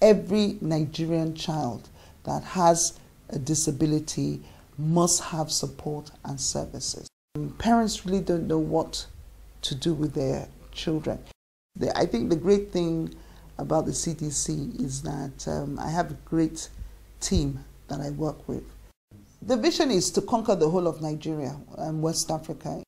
every Nigerian child that has a disability must have support and services. Parents really don't know what to do with their children. I think the great thing about the CDC is that um, I have a great team that I work with. The vision is to conquer the whole of Nigeria and West Africa.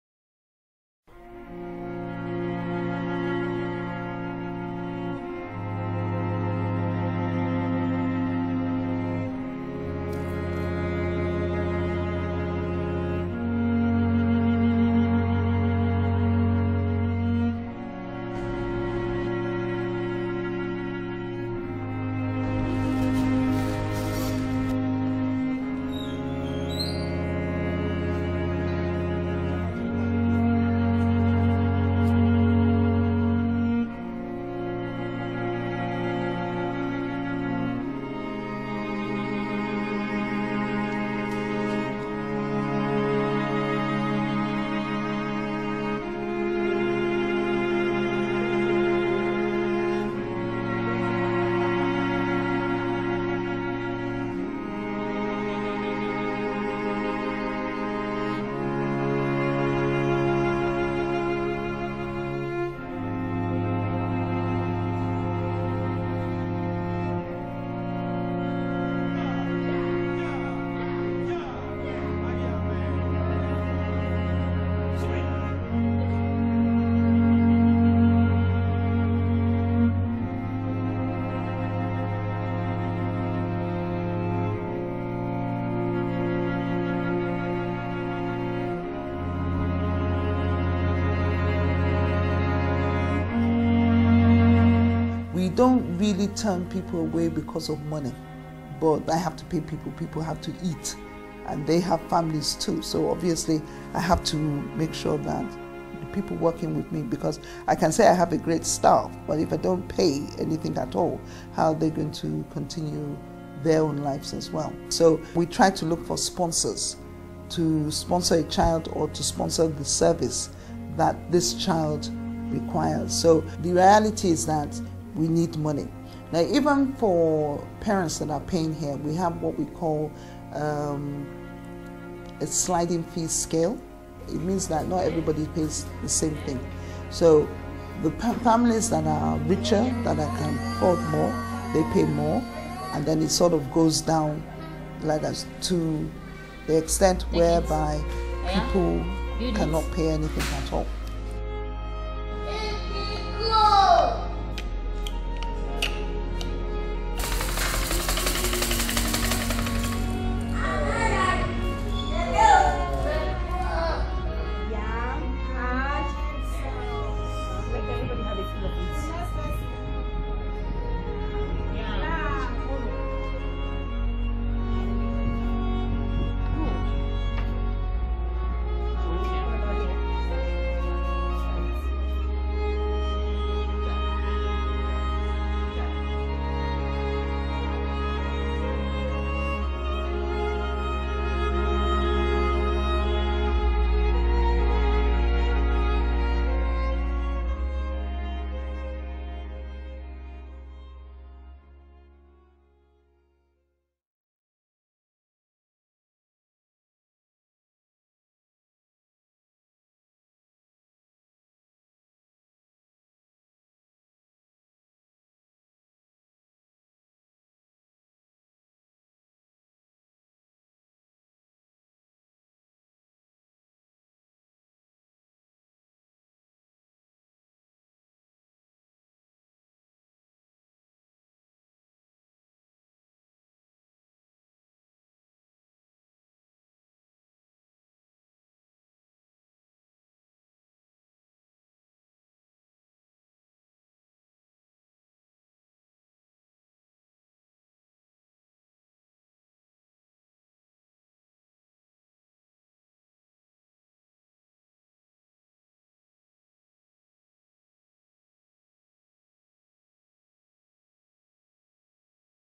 Don't really turn people away because of money, but I have to pay people, people have to eat, and they have families too. So obviously, I have to make sure that the people working with me, because I can say I have a great staff, but if I don't pay anything at all, how are they going to continue their own lives as well? So we try to look for sponsors to sponsor a child or to sponsor the service that this child requires. So the reality is that we need money. Now, even for parents that are paying here, we have what we call um, a sliding fee scale. It means that not everybody pays the same thing. So, the families that are richer, that can afford more, they pay more, and then it sort of goes down like as to the extent whereby people cannot pay anything at all.